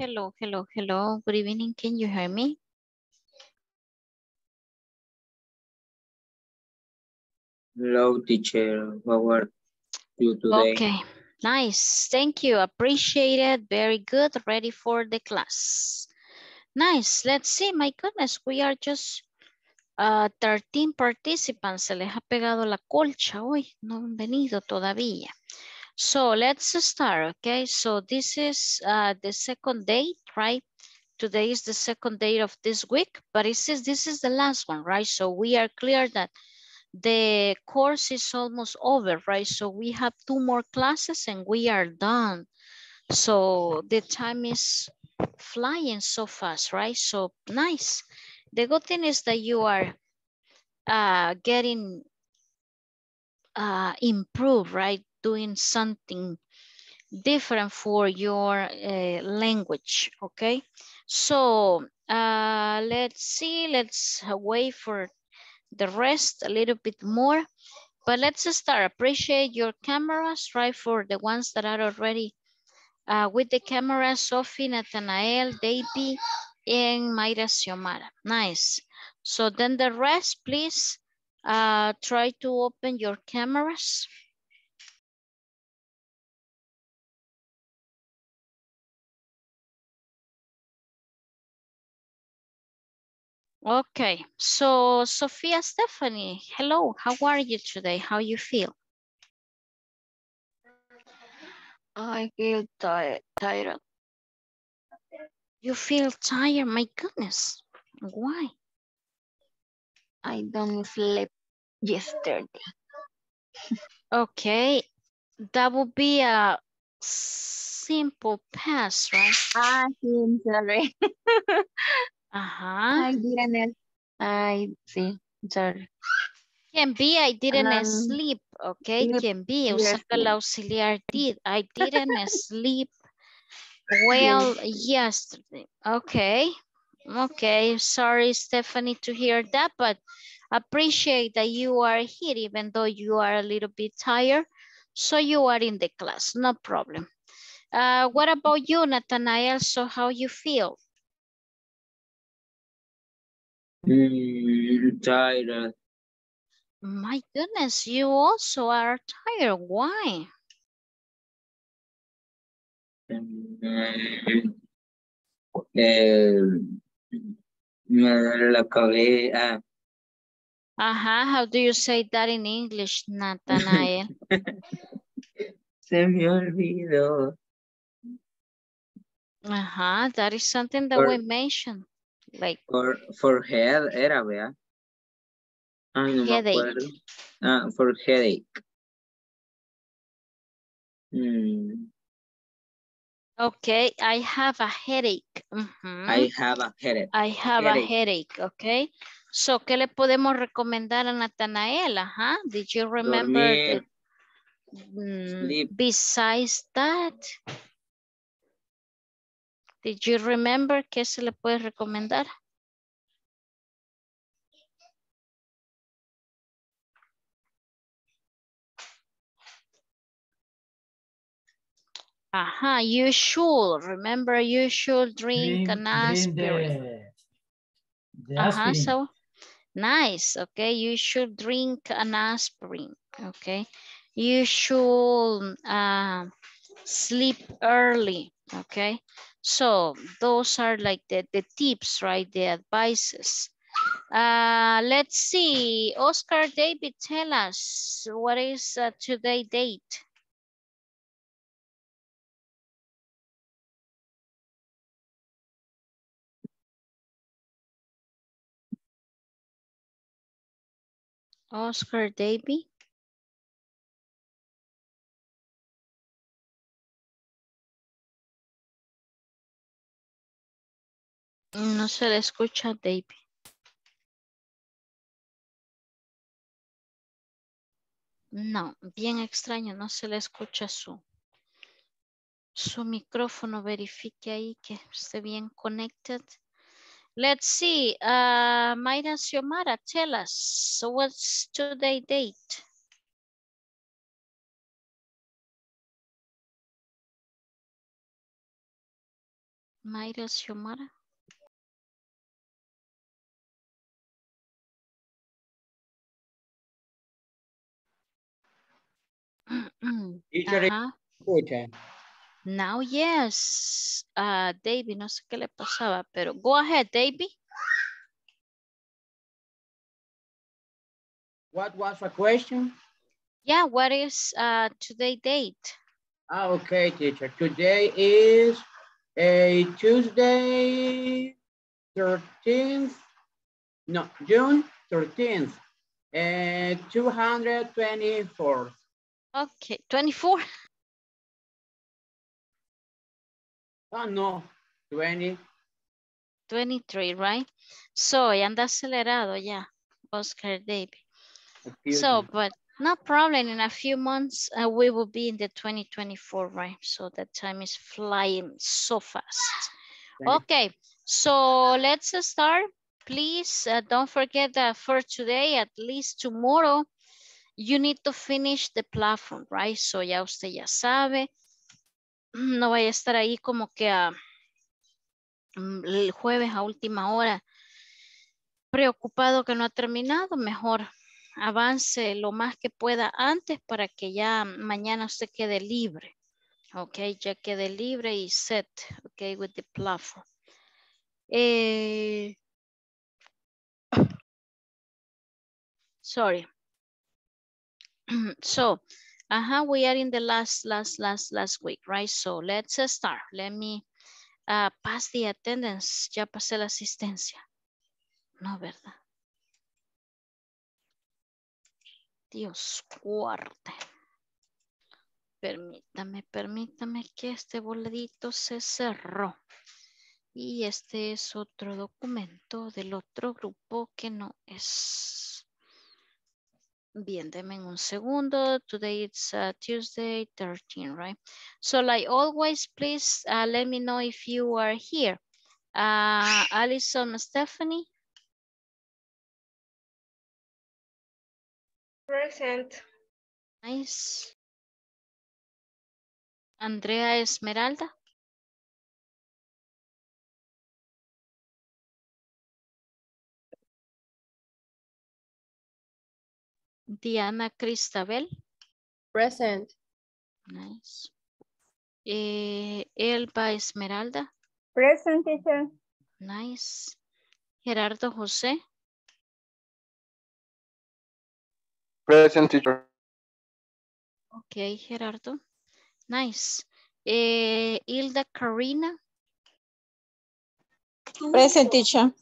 Hello, hello, hello. Good evening. Can you hear me? Hello, teacher. How are you today? Okay, nice. Thank you. Appreciate it. Very good. Ready for the class. Nice. Let's see. My goodness, we are just uh, 13 participants. Se les ha pegado la colcha hoy. No han venido todavía. So let's start, okay? So this is uh, the second date, right? Today is the second day of this week, but it says this is the last one, right? So we are clear that the course is almost over, right? So we have two more classes and we are done. So the time is flying so fast, right? So nice. The good thing is that you are uh, getting uh, improved, right? Doing something different for your uh, language, okay? So uh, let's see, let's wait for the rest a little bit more, but let's start. Appreciate your cameras, right? For the ones that are already uh, with the camera, Sophie, Nathanael, Davey, and Mayra Xiomara. Nice. So then the rest, please uh, try to open your cameras. Okay, so Sophia Stephanie, hello, how are you today? How you feel? I feel tired. tired. You feel tired, my goodness. Why? I don't sleep yesterday. Okay, that would be a simple pass, right? Ah, sí, sorry. Uh-huh. I didn't. I sí, sorry. Can be I didn't Um, sleep, okay? Can be, usa el auxiliar did. I didn't sleep well yesterday. Okay. Okay, sorry Stephanie to hear that, but appreciate that you are here even though you are a little bit tired. So you are in the class, no problem. Uh, what about you, Nathanael? So how you feel? Mm, tired. My goodness, you also are tired. Why? Mm, eh, la cabeza. Uh-huh. How do you say that in English, Nathanael? Se me olvidó. Uh-huh. That is something that Or- we mentioned. Like For, for head era, vea. Ay, no me Headache. acuerdo. Ah, for headache. Mm, Okay, I have a headache. I have a headache. I have a headache. okay? So, ¿qué le podemos recomendar a Nathanael? Ajá. Did you remember Dormir. the, mm, Sleep. besides that? Did you remember qué se le puede recomendar? Ajá, you should, remember you should drink, Drink, an drink aspirin. the, the Uh-huh, so nice. Okay, you should drink an aspirin. Okay, you should uh, sleep early. Okay, so those are like the, the tips, right? The advices. Uh, let's see. Oscar David, tell us what is uh, today date? Oscar Davy. No se le escucha, Davy. No, bien extraño, no se le escucha su, su micrófono. Verifique ahí que esté bien connected. Let's see, uh, Mayra Xiomara, tell us, what's today date? Mayra Xiomara. Teacher, Ajá. escucha. Now, yes. Uh, David, no sé qué le pasaba, pero go ahead, David. What was the question? Yeah, what is uh, today date? Ah, okay, teacher. Today is a Tuesday, 13th, no, June 13th, and 224. Okay, 24. Oh, no, 20. 23, right? So, ya anda acelerado ya, Oscar David. So, but no problem. In a few months, uh, we will be in the 2024, right? So that time is flying so fast. Okay, so let's start. Please uh, don't forget that for today, at least tomorrow, you need to finish the platform, right? So ya usted ya sabe. No vaya a estar ahí como que a, mm, el jueves a última hora preocupado que no ha terminado, mejor avance lo más que pueda antes para que ya mañana usted quede libre. Ok, ya quede libre y set, ok, with the platform. Eh, sorry. so, uh we are in the last, last, last, last week, right? So let's start. Let me uh, pass the attendance. Ya pasé la asistencia. No, ¿verdad? Dios, guarde. Permítame, permítame que este boledito se cerró. Y este es otro documento del otro grupo que no es. Bien, denme un segundo. Today it's uh, Tuesday 13, right? So like always, please uh, let me know if you are here. Uh, Alison Stephanie, Present. nice. Andrea Esmeralda. Diana Cristabel. Present. Nice. Eh, Elba Esmeralda. Present, teacher. Nice. Gerardo José. Present teacher. Ok, Gerardo. Nice. Eh, Hilda Karina. Present, teacher.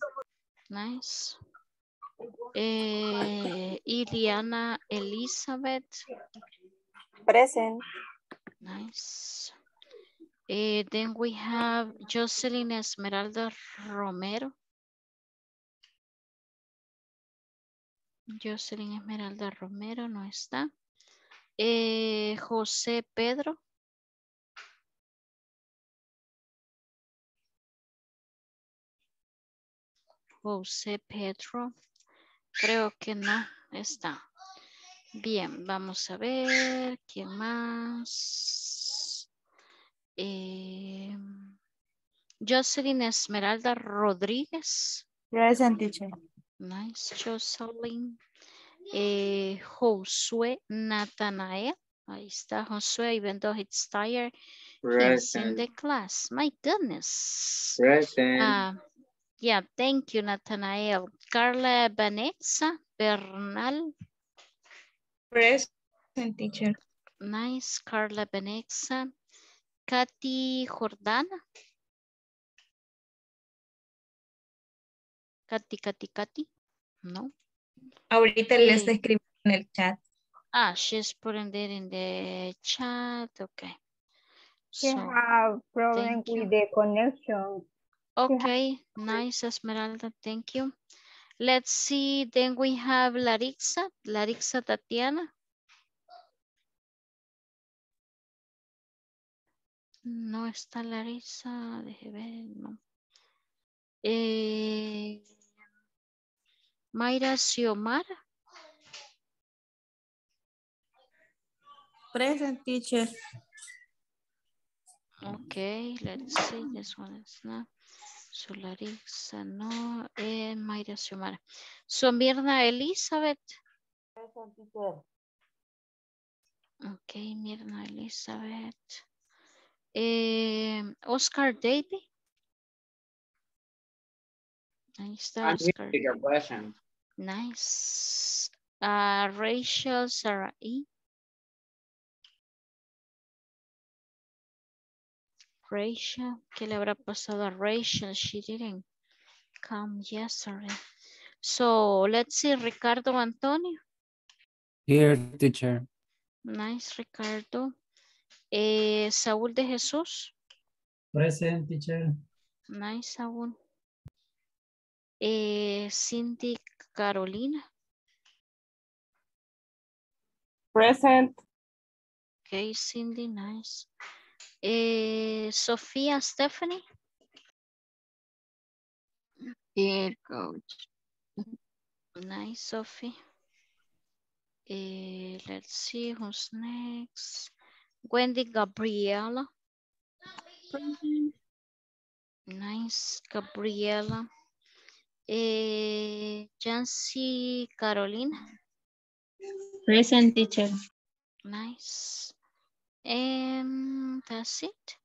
Nice. Eh, Iliana Elizabeth. Present. Nice. Eh, then we have Jocelyn Esmeralda Romero. Jocelyn Esmeralda Romero no está. Eh, José Pedro. José Pedro. Creo que no está. Bien, vamos a ver. ¿Quién más? Eh, Jocelyn Esmeralda Rodríguez. Present, teacher. Nice, Jocelyn. Eh, Josué Natanael. Ahí está Josué, even though it's tired, he's in the Present. class. My goodness. Present. Yeah, thank you, Nathanael. Carla Vanessa Bernal. Present, teacher. Nice, Carla Vanessa. Katy Jordana. Katy, Katy, Katy. No. Ahorita les les escribí en el chat. Ah, she's putting it in the chat. Okay. She So, have problem you. with the connection. Okay, nice, Esmeralda. Thank you. Let's see. Then we have Larixa, Larixa Tatiana. No está Larissa, deje ver, no. Eh, Mayra Xiomara, Present, teacher. Okay, let's see. This one is not. Solarixa, no. And Mayra Xiomara. So, Mirna Elizabeth. Okay, Mirna Elizabeth. Eh, Oscar Davy. Ahí está Oscar. question. Nice. Uh, Rachel Sarah Rachel, ¿qué le habrá pasado a Rachel? She didn't come yesterday. So let's see, Ricardo Antonio. Here, teacher. Nice, Ricardo. Eh, Saúl de Jesús. Present, teacher. Nice, Saúl. Eh, Cindy Carolina. Present. Okay, Cindy, nice. Eh, Sofía Stephanie. Here, coach. Nice, Sophie. Eh, let's see who's next. Wendy Gabriela. Nice, Gabriela. Eh, Jancy Carolina. Present teacher. Nice. And that's it.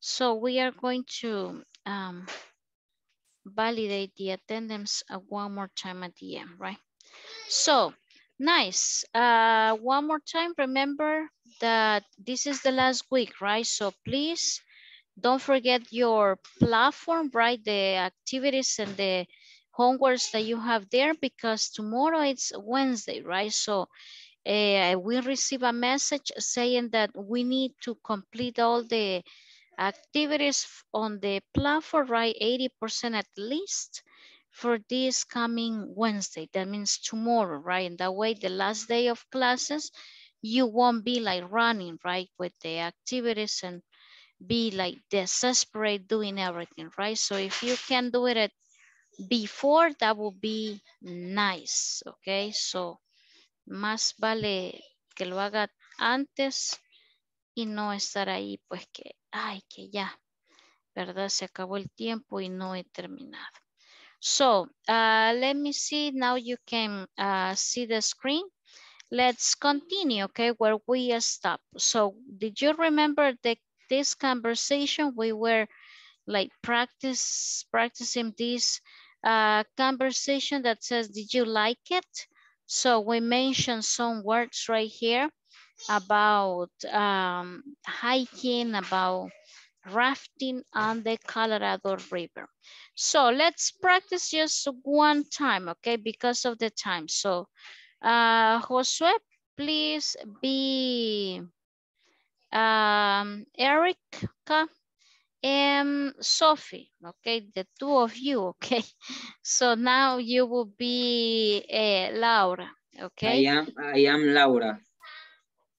So we are going to um, validate the attendance uh, one more time at the end, right? So, nice. Uh, one more time, remember that this is the last week, right? So please don't forget your platform, right? The activities and the homeworks that you have there because tomorrow it's Wednesday, right? So uh, we receive a message saying that we need to complete all the activities on the platform, right? 80% at least for this coming Wednesday. That means tomorrow, right? And that way, the last day of classes, you won't be like running, right? With the activities and be like desperate doing everything, right? So if you can do it at before, that would be nice, okay? So más vale que lo haga antes y no estar ahí, pues que, ay, que ya, ¿verdad? Se acabó el tiempo y no he terminado. So, uh, let me see, now you can uh, see the screen. Let's continue, okay, where we stop. So, did you remember the, this conversation? We were like practice, practicing this uh, conversation that says, did you like it? So we mentioned some words right here about um, hiking, about rafting on the Colorado River. So let's practice just one time, okay, because of the time. So uh, Josue, please be um, Erica and Sophie, okay, the two of you, okay. So now you will be uh, Laura, okay. I am, I am Laura.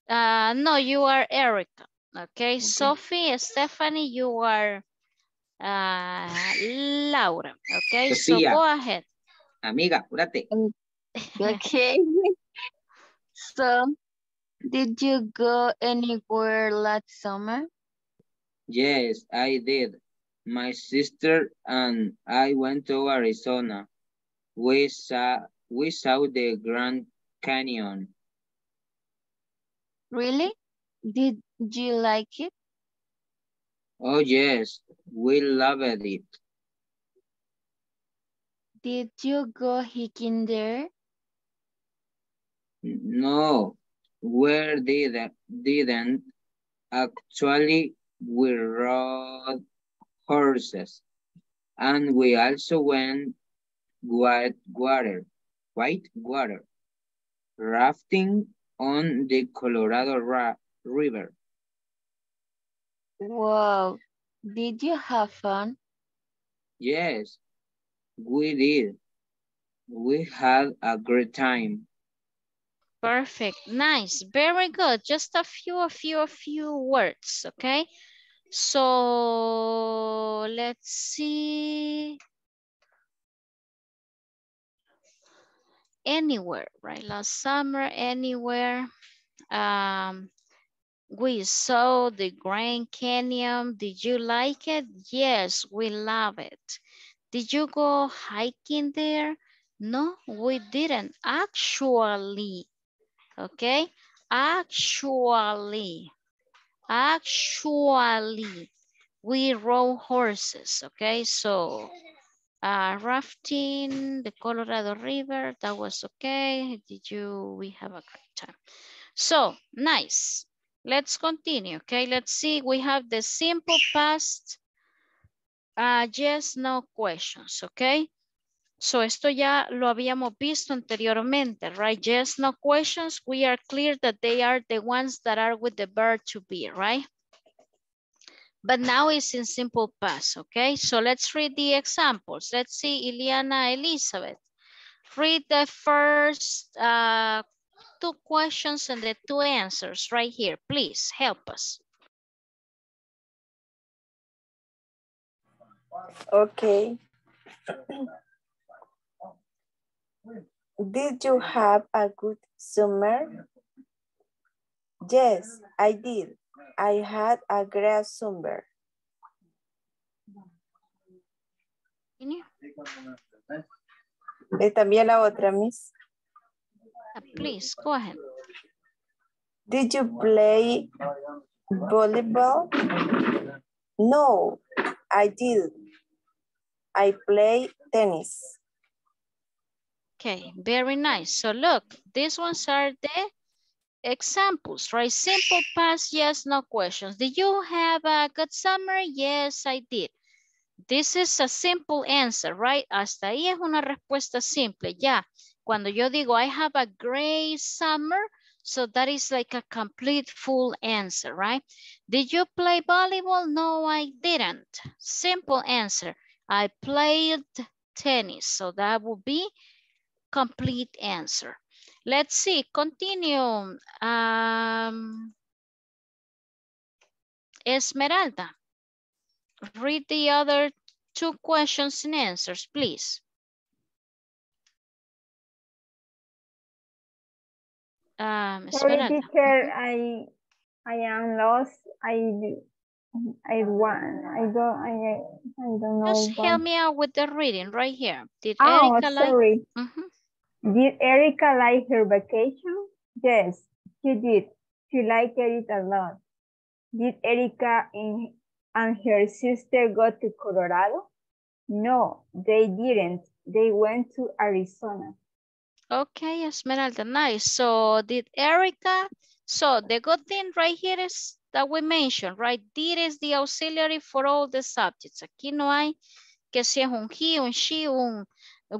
Uh, no, you are Erica. Okay, Sophie, Stephanie, you are uh, Laura. Okay, so go ahead. Amiga, apúrate. Okay. so, did you go anywhere last summer? Yes, I did. My sister and I went to Arizona. We saw, we saw the Grand Canyon. Really? Did you like it? Oh, yes, we loved it. Did you go hiking there? No, we didn't, didn't. Actually, we rode horses. And we also went white water, white water, rafting on the Colorado Ra River. Wow. Did you have fun? Yes, we did. We had a great time. Perfect, nice, very good. Just a few, a few, a few words, okay? So let's see. Anywhere, right? Last summer, anywhere. Um, We saw the Grand Canyon. Did you like it? Yes, we love it. Did you go hiking there? No, we didn't. Actually, okay? Actually, actually, we rode horses, okay? So, uh, rafting, the Colorado River, that was okay. Did you, we have a great time. So, nice. Let's continue, okay? Let's see, we have the simple past, uh, yes, no questions, okay? So esto ya lo habíamos visto anteriormente, right? Yes, no questions. We are clear that they are the ones that are with the verb to be, right? But now it's in simple past, okay? So let's read the examples. Let's see, Iliana Elizabeth. Read the first uh, two questions and the two answers right here. Please help us. Okay. Did you have a good summer? Yes, I did. I had a great summer. Y también la otra, Miss. Uh, please, go ahead. Did you play volleyball? No, I did. I play tennis. Okay, very nice. So look, these ones are the examples, right? Simple past, yes, no questions. Did you have a good summer? Yes, I did. This is a simple answer, right? Hasta ahí es una respuesta simple, ya. Cuando yo digo, I have a great summer, so that is like a complete full answer, right? Did you play volleyball? No, I didn't. Simple answer. I played tennis, so that would be complete answer. Let's see, continue. Um, Esmeralda, read the other two questions and answers, please. Um, Sorry, teacher, I I am lost. I I want. I don't. I I don't know. Just help me out with the reading right here. Did Oh, Erica like? sorry. Mhm. Did Erica like her vacation? Yes, she did. She liked it a lot. Did Erica and, and her sister go to Colorado? No, they didn't. They went to Arizona. Okay, Esmeralda, nice. So did Erica, so the good thing right here is that we mentioned, right? Did is the auxiliary for all the subjects. Aquí no hay que si un he, un she, un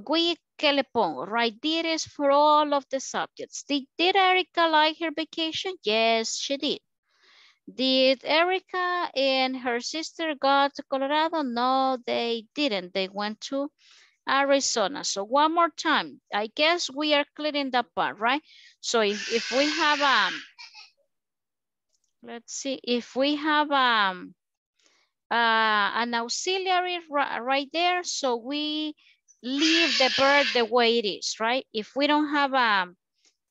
we, ¿qué le pongo? Is for all of the subjects. Did, did Erica like her vacation? Yes, she did. Did Erica and her sister go to Colorado? No, they didn't. They went to Arizona. So one more time, I guess we are clearing that part, right? So if, if we have, um, let's see, if we have um, uh, an auxiliary right there, so we leave the bird the way it is, right? If we don't have um,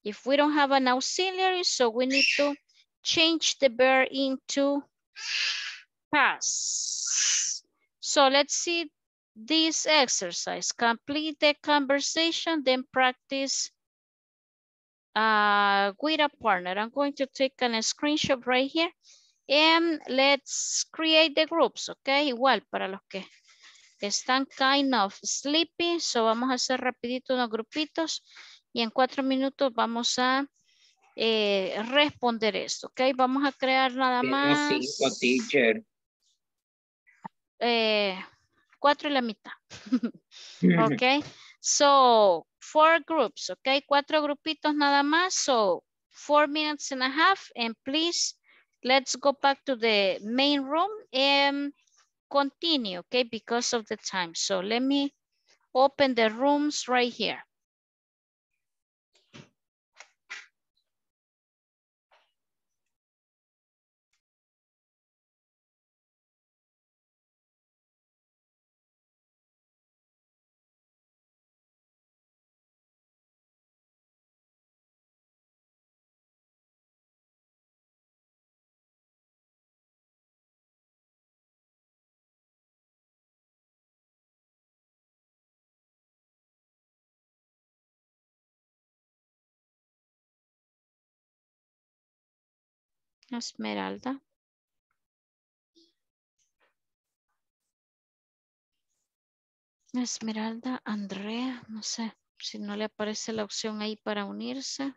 if we don't have an auxiliary, so we need to change the bird into pass. So let's see this exercise. Complete the conversation, then practice uh, with a partner. I'm going to take a screenshot right here. And let's create the groups, okay? Igual para los que están kind of sleepy. So vamos a hacer rapidito unos grupitos y en cuatro minutos vamos a eh, responder esto, ok? Vamos a crear nada más. cinco, teacher. eh, cuatro y la mitad. ok, so four groups, ok, cuatro grupitos nada más, so four minutes and a half, and please, let's go back to the main room and continue, okay, because of the time. So let me open the rooms right here. Esmeralda. Esmeralda, Andrea, no sé si no le aparece la opción ahí para unirse.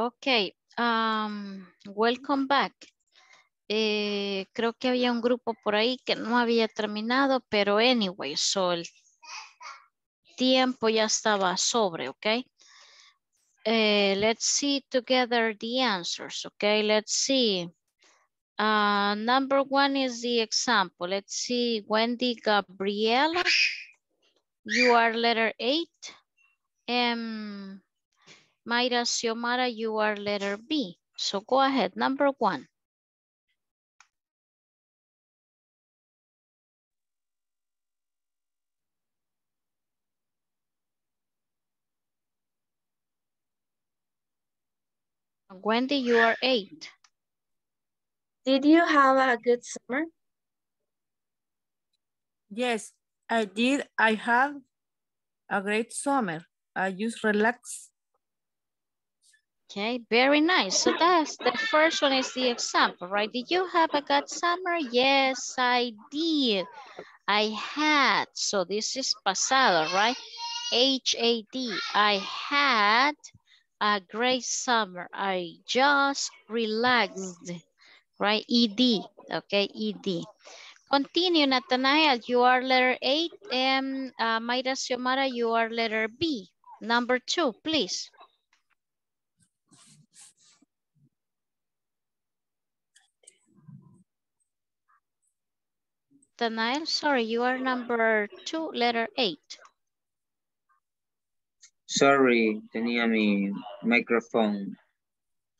Ok, um, welcome back. Eh, creo que había un grupo por ahí que no había terminado, pero anyway, so el tiempo ya estaba sobre, ok. Eh, let's see together the answers, okay? Let's see. Uh, number one is the example. Let's see, Wendy Gabriela, you are letter eight. Um, Mayra Xiomara, you are letter B. So go ahead, number one. Wendy, you are eight. Did you have a good summer? Yes, I did. I had a great summer. I just relaxed. Okay, very nice. So that's the first one is the example, right? Did you have a good summer? Yes, I did. I had. So this is pasado, right? H-A-D. I had a great summer. I just relaxed, right? ED, okay, ED. Continue, Nathanael, you are letter eight, and uh, Mayra Xiomara, you are letter B. Number two, please. Nathanael, sorry, you are number two, letter eight. Sorry, tenía mi microphone.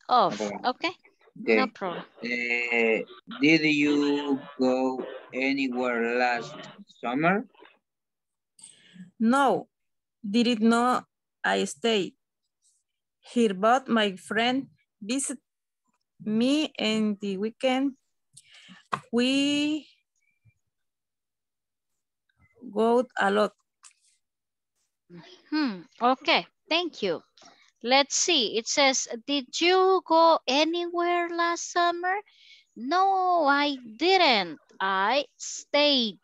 Off, okay, Okay. no problem. Eh, did you go anywhere last summer? No, did it not I stayed here, but my friend visit me in the weekend. We go a lot. Hmm, okay, thank you. Let's see, it says, did you go anywhere last summer? No, I didn't. I stayed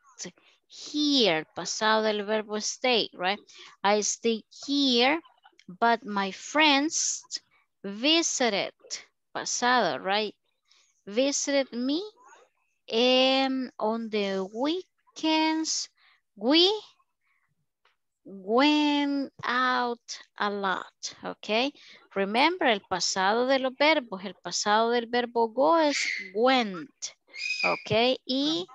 here. Pasado del verbo stay, right? I stayed here, but my friends visited. Pasado, right? Visited me and on the weekends, we went out a lot, ¿ok? Remember, el pasado de los verbos, el pasado del verbo go es went, ¿ok? Y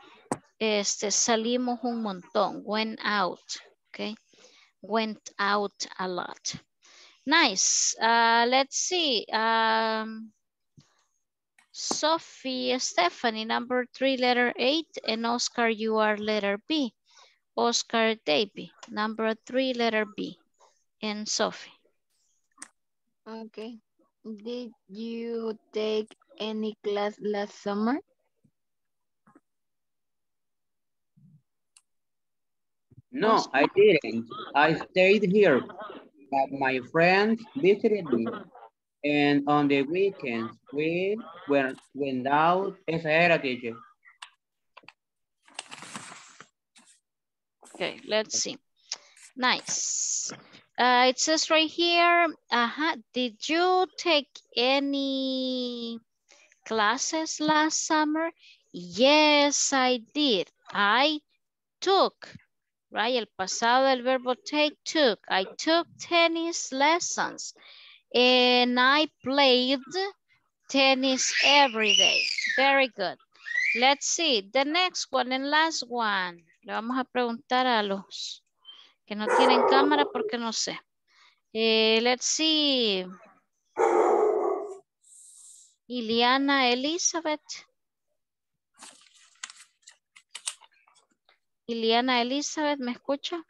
este, salimos un montón, went out, ¿ok? Went out a lot. Nice. Uh, let's see. Um, Sophie, Stephanie, number three, letter eight, and Oscar, you are letter B. Oscar Davy, number three, letter B. And Sophie. Okay. Did you take any class last summer? No, I didn't. I stayed here, but my friends visited me. And on the weekends, we went, went out. as a teacher. Okay, let's see. Nice. Uh, it says right here, uh-huh, did you take any classes last summer? Yes, I did. I took, right? El pasado del verbo take, took. I took tennis lessons and I played tennis every day. Very good. Let's see, the next one and last one. Le vamos a preguntar a los que no tienen cámara porque no sé. Eh, let's see. Iliana Elizabeth. Iliana Elizabeth, ¿me escucha?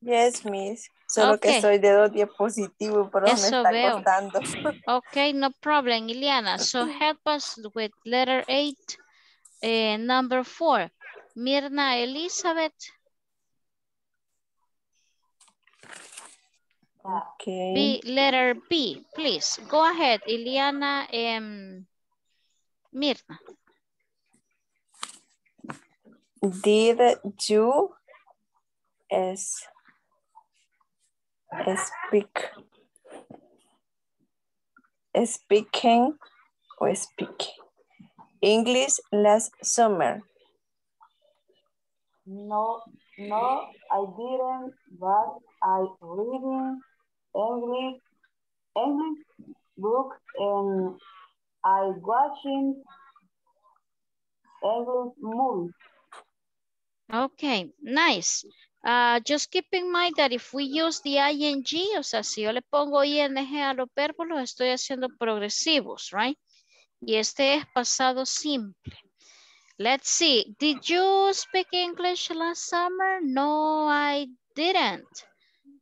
Yes, miss. Solo Ok. que soy de dos diapositivos, pero me Eso está veo. costando. Okay, no problem, Iliana. So help us with letter eight, eh, number four. Mirna Elizabeth, Okay. B, letter B, please. Go ahead, Iliana and Mirna. Did you es, speak speaking or speak English last summer? No, no, I didn't, but I reading English, English book and I watching English movie. Okay, nice. Uh, just keep in mind that if we use the ing, o sea, si yo le pongo ing a los verbos, los estoy haciendo progresivos, right? Y este es pasado simple. Let's see. Did you speak English last summer? No, I didn't.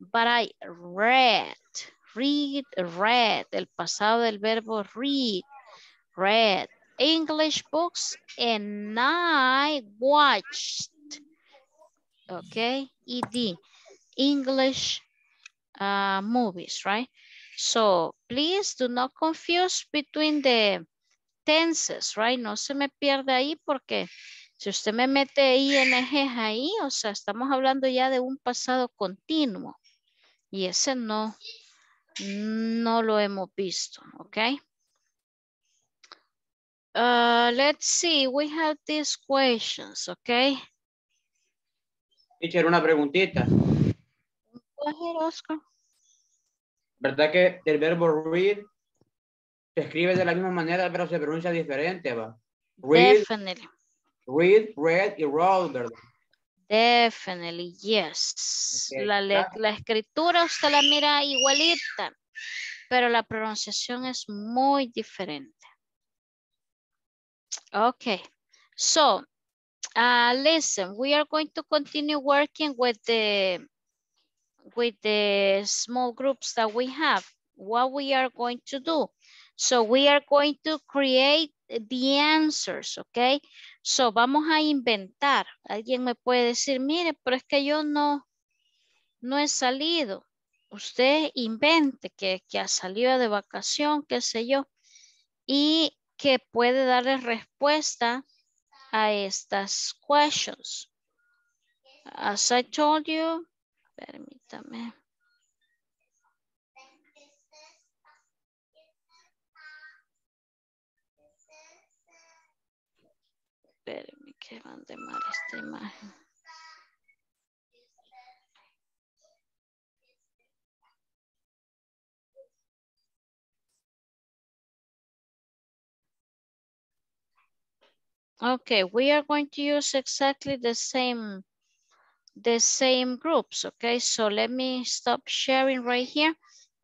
But I read. Read, read. El pasado del verbo read. Read. English books and I watched okay? ED, English uh, movies, right? So please do not confuse between the tenses, right? No se me pierda ahí porque si usted me mete ING ahí, o sea, estamos hablando ya de un pasado continuo. Y ese no, no lo hemos visto, okay? Uh, let's see, we have these questions, okay? Teacher, una preguntita. ¿Verdad que el verbo read se escribe de la misma manera, pero se pronuncia diferente, va? Read, Definitely. Read, read y roll, ¿verdad? Definitely, yes. La, la escritura usted la mira igualita, pero la pronunciación es muy diferente. Okay, so uh, listen, we are going to continue working with the with the small groups that we have. What we are going to do. So we are going to create the answers, okay? So vamos a inventar. Alguien me puede decir, mire, pero es que yo no, no he salido. Usted invente que, que ha salido de vacación, qué sé yo, y que puede darle respuesta a estas questions. As I told you, permítame. Espérenme que mande mal esta imagen. Okay, we are going to use exactly the same the same groups, okay? So let me stop sharing right here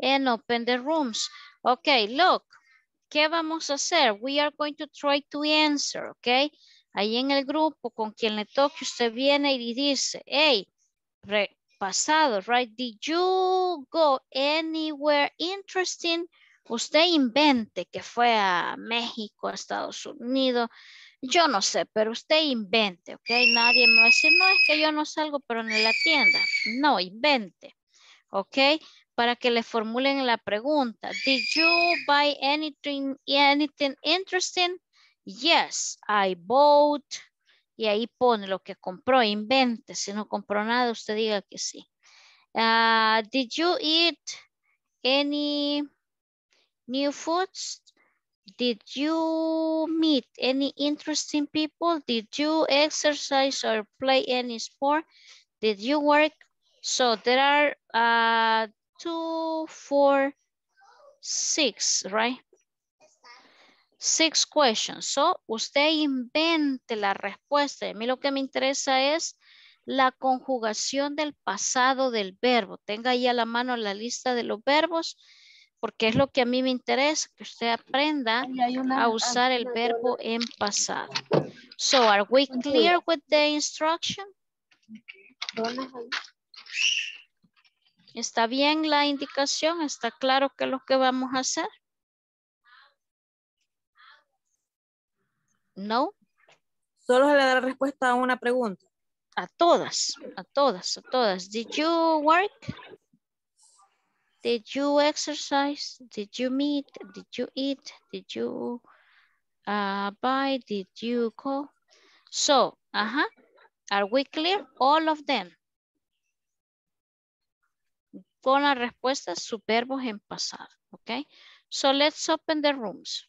and open the rooms. Okay, look, ¿qué vamos a hacer? We are going to try to answer, okay? Ahí en el grupo con quien le toque usted viene y dice, hey, pasado, right? Did you go anywhere interesting? Usted invente que fue a México, a Estados Unidos, yo no sé, pero usted invente, ¿ok? Nadie me va a decir, no, es que yo no salgo, pero en la tienda. No, invente, ¿ok? Para que le formulen la pregunta. Did you buy anything, anything interesting? Yes, I bought. Y ahí pone lo que compró, invente. Si no compró nada, usted diga que sí. Ah, did you eat any new foods? Did you meet any interesting people? Did you exercise or play any sport? Did you work? So there are uh, two, four, six, right? Six questions. So usted invente la respuesta. A mí lo que me interesa es la conjugación del pasado del verbo. Tenga ahí a la mano la lista de los verbos porque es lo que a mí me interesa, que usted aprenda a usar el verbo en pasado. So, are we clear with the instruction? ¿Está bien la indicación? ¿Está claro qué es lo que vamos a hacer? No. Solo se le da la respuesta a una pregunta. A todas, a todas, a todas. Did you work? Did you exercise? Did you meet? Did you eat? Did you uh, buy? Did you go? So, uh-huh. Are we clear? All of them. Con las respuestas, sus verbos en pasado, okay? So let's open the rooms.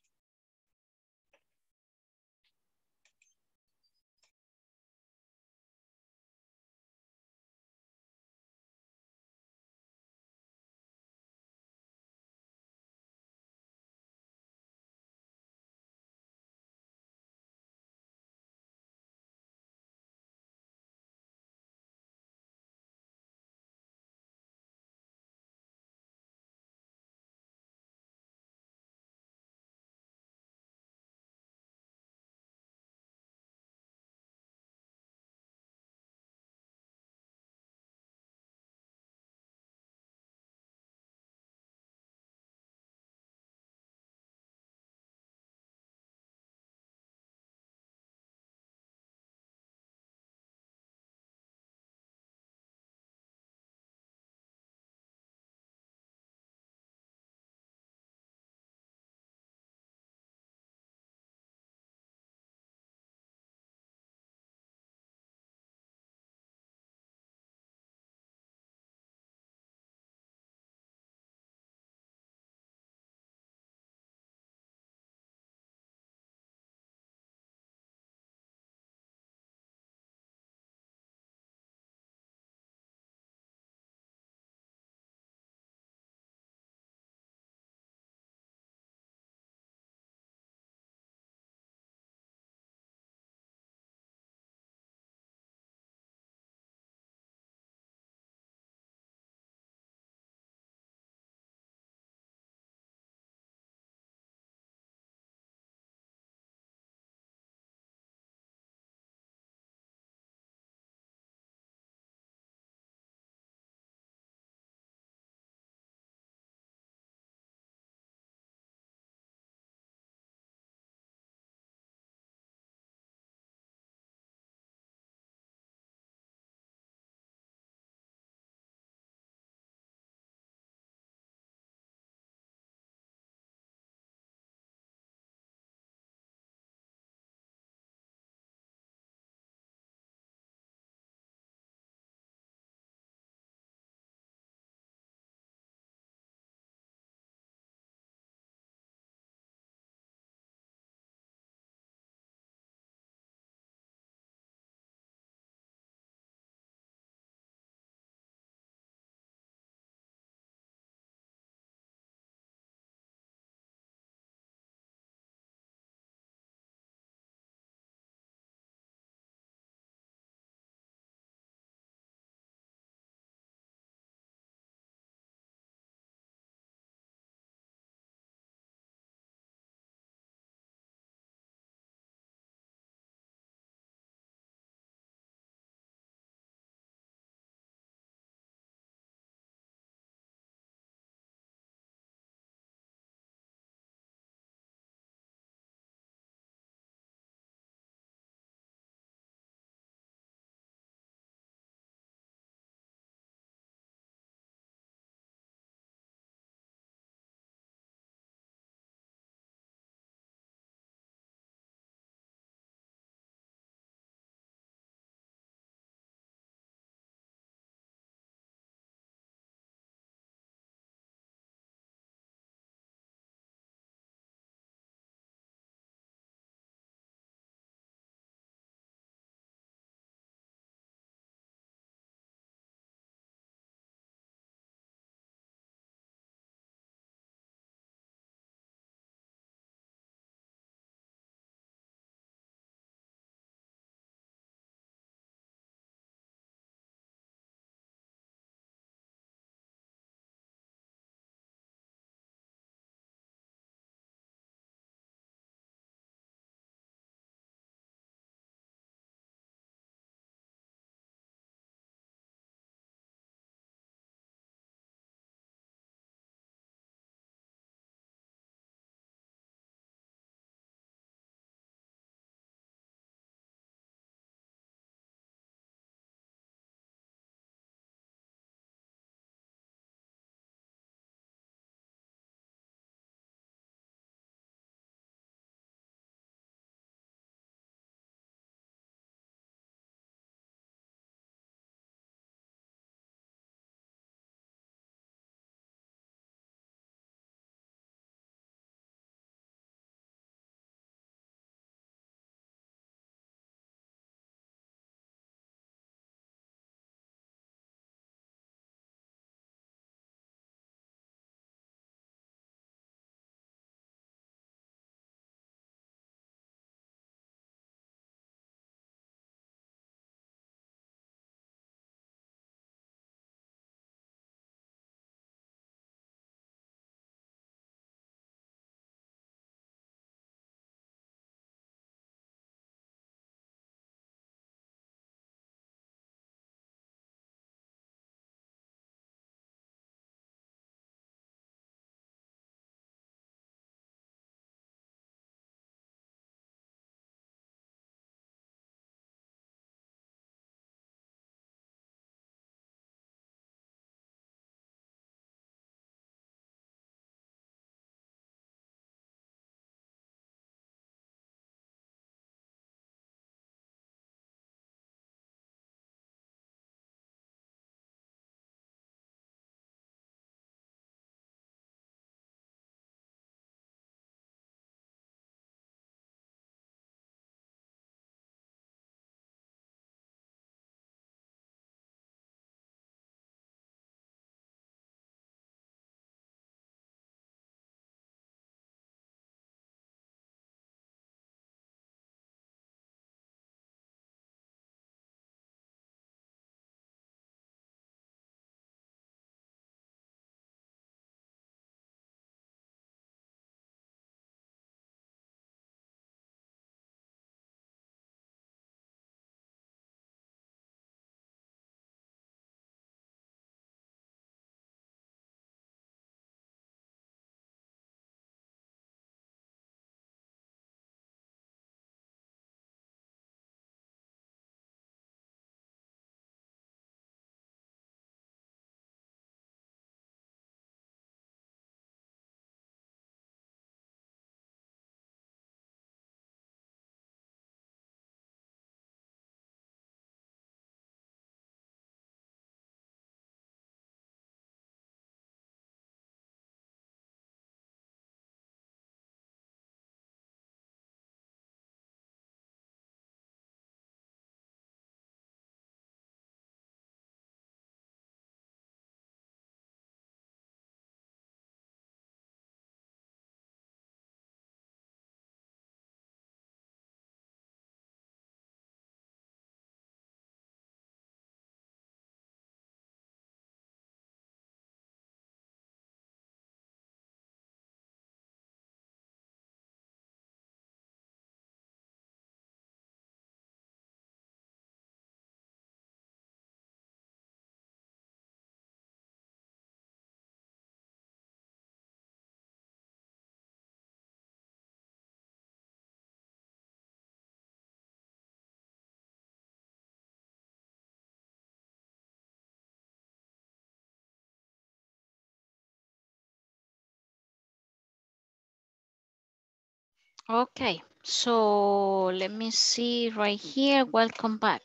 Okay, so let me see right here. Welcome back.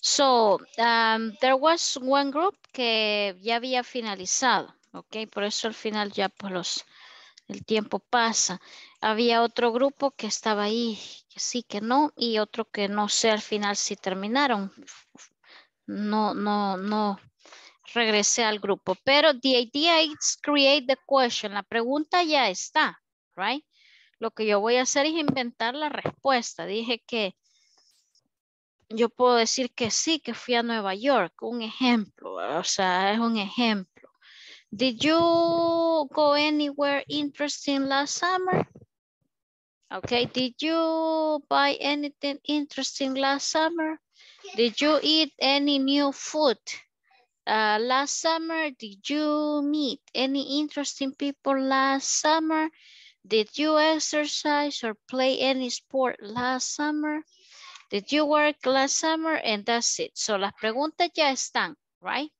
So, um, there was one group que ya había finalizado, ok, por eso al final ya pues los, el tiempo pasa. Había otro grupo que estaba ahí, que sí, que no, y otro que no sé al final si terminaron. No, no, no regresé al grupo, pero the idea is create the question. La pregunta ya está, right? Lo que yo voy a hacer es inventar la respuesta. Dije que yo puedo decir que sí, que fui a Nueva York, un ejemplo, o sea, es un ejemplo. Did you go anywhere interesting last summer? Okay, did you buy anything interesting last summer? Did you eat any new food uh, last summer? Did you meet any interesting people last summer? Did you exercise or play any sport last summer? Did you work last summer? And that's it. So las preguntas ya están, right?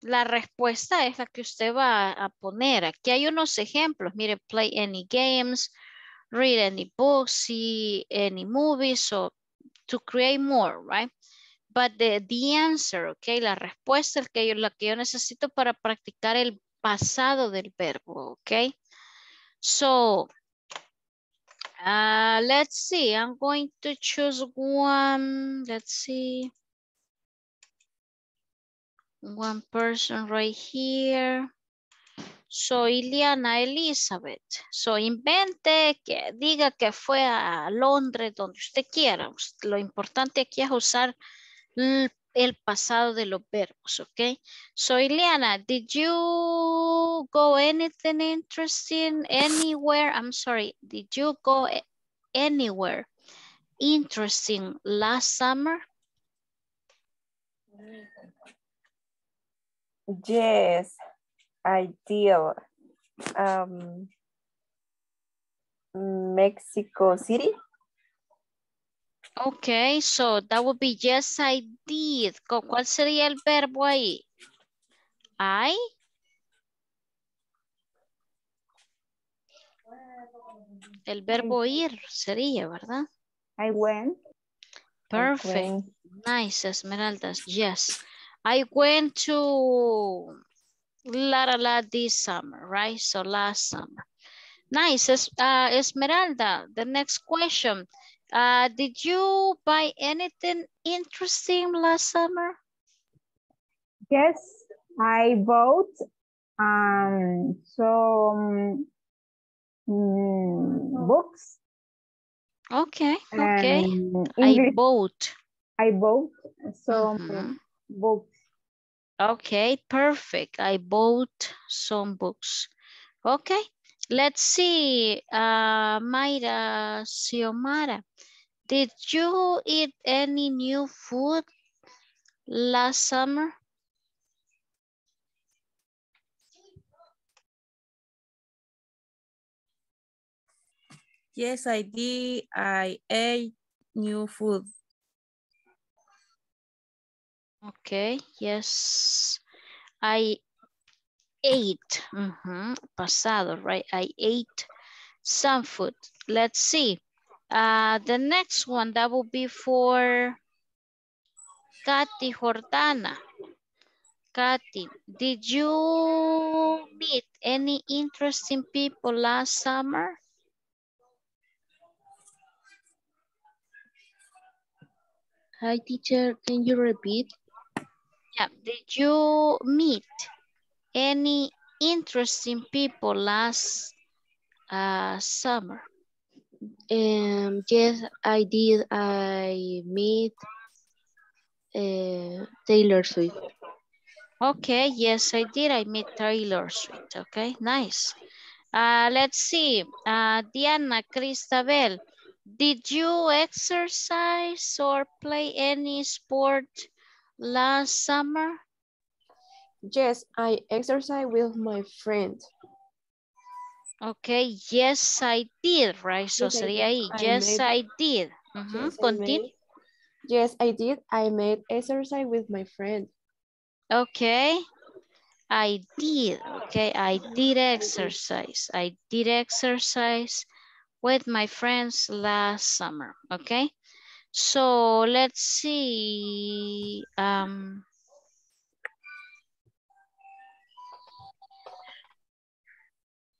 La respuesta es la que usted va a poner. Aquí hay unos ejemplos. Mire, play any games, read any books, see any movies, so to create more, right? But the, the answer, okay, la respuesta es que la que yo necesito para practicar el pasado del verbo, okay? So, uh, let's see, I'm going to choose one, let's see. One person right here. So, Iliana Elizabeth. So, invente, que diga que fue a Londres, donde usted quiera. Lo importante aquí es usar el pasado de los verbos, ¿ok? So, Iliana, did you go anything interesting anywhere? I'm sorry, did you go anywhere interesting last summer? Yes, I did. Um, Mexico City. Okay, so that would be yes, I did. ¿Cuál sería el verbo ahí? I. El verbo ir sería, ¿verdad? I went. Perfect. Nice, Esmeraldas. Yes. I went to La La La this summer, right? So last summer. Nice, uh, Esmeralda. The next question. Uh, did you buy anything interesting last summer? Yes, I bought um, some mm, books. Okay, okay. I bought. I bought some Mhm. books. Okay, perfect. I bought some books. Okay, let's see. Uh, Mayra Xiomara, did you eat any new food last summer? Yes, I did. I ate new food. Okay, yes. I ate, mhm, pasado, right? I ate some food. Let's see. Uh, the next one, that will be for Katy Jordana. Katy, did you meet any interesting people last summer? Hi, teacher. Can you repeat? Yeah, did you meet any interesting people last uh, summer? Um, yes, I did. I meet uh, Taylor Swift. Okay, yes, I did. I met Taylor Swift. Okay, nice. Uh, let's see. Uh, Diana Cristabel, did you exercise or play any sport last summer? Yes, I exercise with my friend. Okay, yes, I did, right? So Yes, I sería did. ahí. I Yes, made- I did. Ujú, Yes, I Continue. made- Yes, I did. I made exercise with my friend. Okay. I did, okay, I did exercise. I did exercise with my friends last summer, okay? So let's see. Um,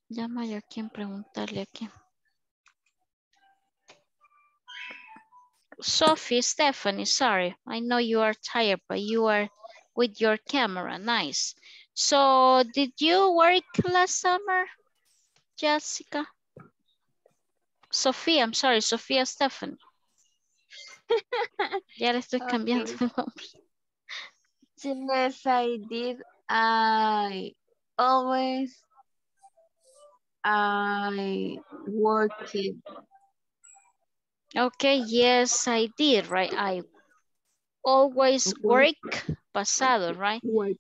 llama yo a quien preguntarle. Sophie, Stephanie, sorry. I know you are tired, but you are with your camera. Nice. So did you work last summer, Jessica? Sophia, I'm sorry, Sophia Stephanie. ya le estoy cambiando nombre. Yes, I did. I always I worked. Okay, yes, I did, right? I always work pasado, right? Work.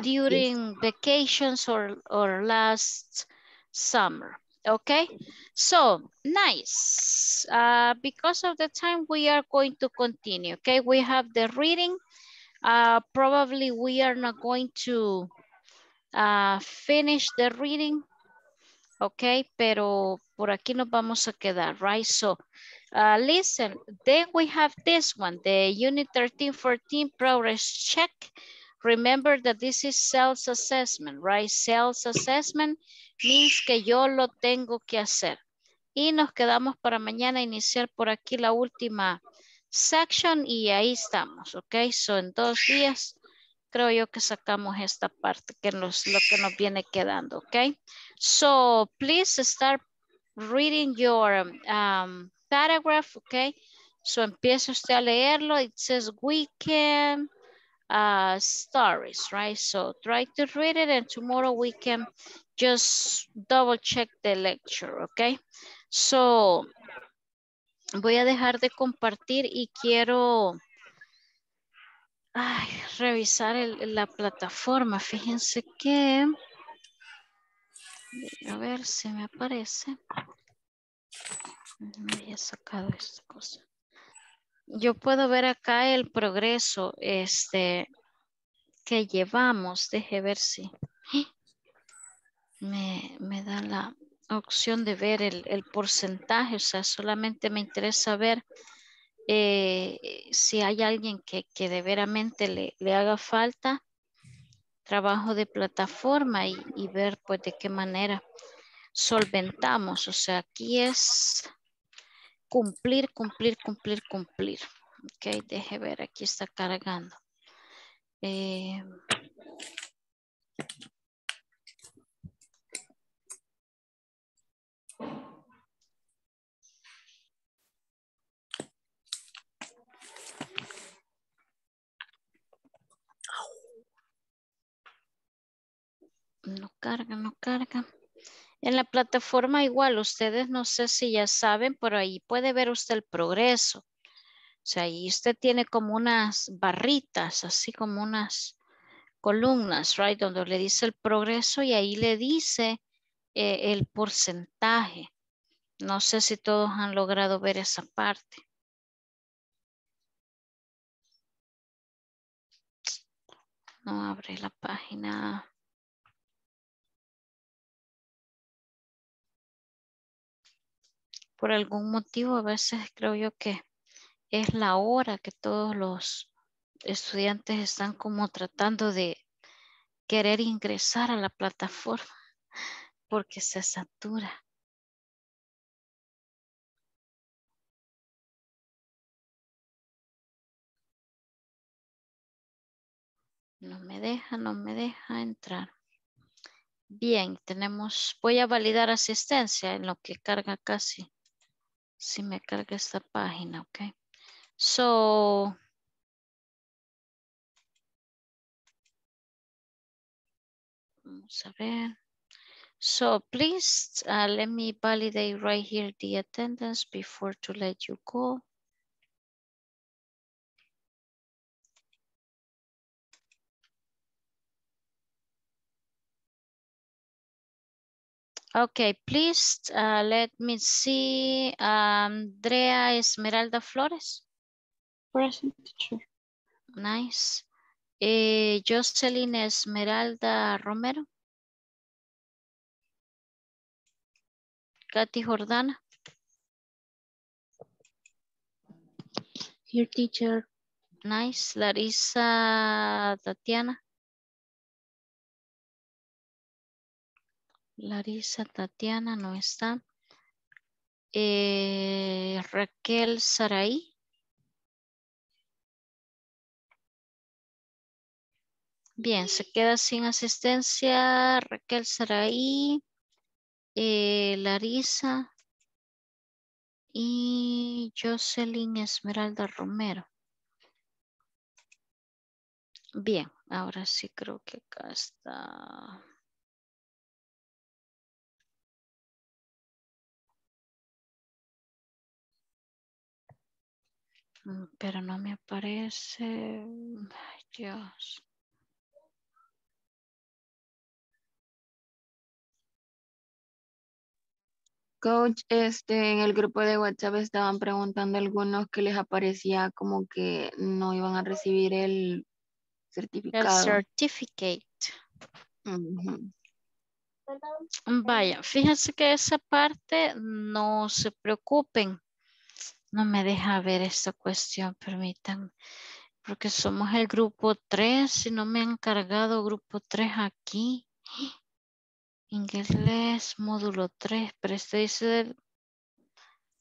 During vacations or, or last summer. Okay, so nice. Uh, because of the time, we are going to continue. Okay, we have the reading. Uh, probably we are not going to uh, finish the reading. Okay, pero por aquí nos vamos a quedar, right? So, uh, listen, then we have this one, the Unit 13, 14 progress check. Remember that this is self-assessment, right? Self-assessment means que yo lo tengo que hacer. Y nos quedamos para mañana iniciar por aquí la última section y ahí estamos, ok? So en dos días creo yo que sacamos esta parte que nos, lo que nos viene quedando, ok? So please start reading your um, paragraph, ok? So empieza usted a leerlo. It says weekend uh, stories, right? So try to read it and tomorrow we can just double check the lecture, okay? So, voy a dejar de compartir y quiero ay, revisar el, la plataforma. Fíjense que, a ver si me aparece. Me había sacado esta cosa. Yo puedo ver acá el progreso este, que llevamos. Deje ver si me, me da la opción de ver el, el, porcentaje. O sea, solamente me interesa ver eh, si hay alguien que, que de veramente le, le, haga falta trabajo de plataforma y, y ver pues de qué manera solventamos. O sea, aquí es cumplir, cumplir, cumplir, cumplir. Ok, deje ver, aquí está cargando. Eh, no carga, no carga. En la plataforma igual, ustedes no sé si ya saben, pero ahí puede ver usted el progreso. O sea, ahí usted tiene como unas barritas, así como unas columnas, right? Donde le dice el progreso y ahí le dice eh, el porcentaje. No sé si todos han logrado ver esa parte. No abre la página. Por algún motivo a veces creo yo que es la hora que todos los estudiantes están como tratando de querer ingresar a la plataforma porque se satura. No me deja, no me deja entrar. Bien, tenemos, voy a validar asistencia en lo que carga casi si me carga esta página, ok. So, vamos a ver. So please uh, let me validate right here the attendance before to let you go. Okay, please uh, let me see. Andrea Esmeralda Flores. Present teacher. Nice. Eh, Jocelyn Esmeralda Romero. Katy Jordana. Here teacher. Nice. Larissa Tatiana. Larisa, Tatiana no está. Eh, Raquel Saraí. Bien, se queda sin asistencia Raquel Saraí, eh, Larisa y Jocelyn Esmeralda Romero. Bien, ahora sí creo que acá está. Pero no me aparece. Ay, Dios. Coach, este, en el grupo de WhatsApp estaban preguntando algunos que les aparecía como que no iban a recibir el El certificado. certificate. Ujú. Vaya, fíjense que esa parte no se preocupen. No me deja ver esta cuestión, permitan. Porque somos el grupo 3 y no me han cargado grupo 3 aquí. Inglés, módulo 3, pero este dice del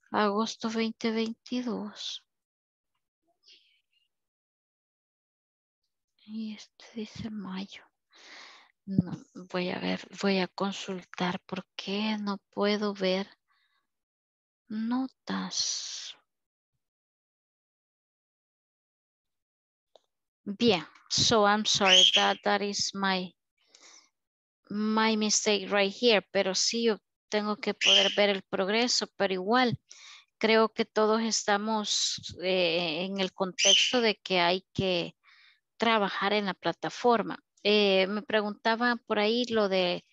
agosto 2022. Y este dice mayo. Voy a ver, voy a consultar por qué no puedo ver notas. Bien, so I'm sorry that that is my my mistake right here, pero sí yo tengo que poder ver el progreso, pero igual creo que todos estamos eh, en el contexto de que hay que trabajar en la plataforma. Eh, me preguntaban por ahí lo de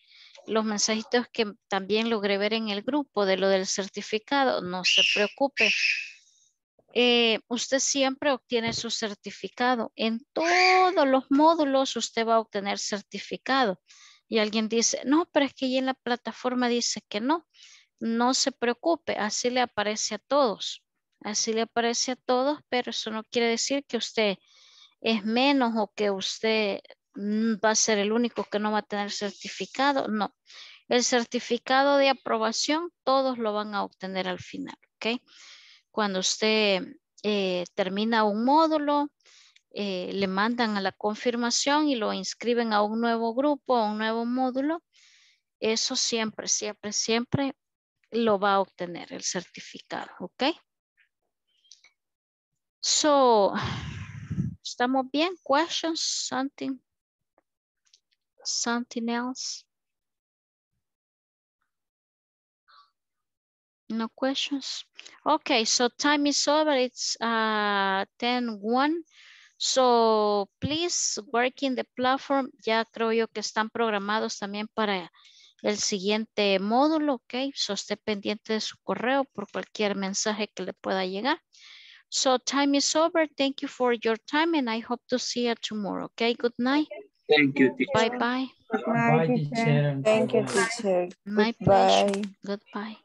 los mensajitos que también logré ver en el grupo de lo del certificado. No se preocupe. Eh, usted siempre obtiene su certificado. En todos los módulos usted va a obtener certificado. Y alguien dice, no, pero es que ahí en la plataforma dice que no. No se preocupe, así le aparece a todos. Así le aparece a todos, pero eso no quiere decir que usted es menos o que usted va a ser el único que no va a tener certificado. No, el certificado de aprobación todos lo van a obtener al final, ¿ok? Cuando usted eh, termina un módulo, eh, le mandan a la confirmación y lo inscriben a un nuevo grupo, a un nuevo módulo. Eso siempre, siempre, siempre lo va a obtener el certificado, ¿ok? So, ¿estamos bien? Questions? Something? Something else? No questions? Okay, so time is over. It's uh, 10 1. So please work in the platform. Ya creo yo que están programados también para el siguiente módulo, ok. So esté pendiente de su correo por cualquier mensaje que le pueda llegar. So time is over. Thank you for your time and I hope to see you tomorrow. Okay, good night. Thank you, teacher. Bye bye. Bye, teacher. Thank you, teacher. My Goodbye. pleasure. Goodbye.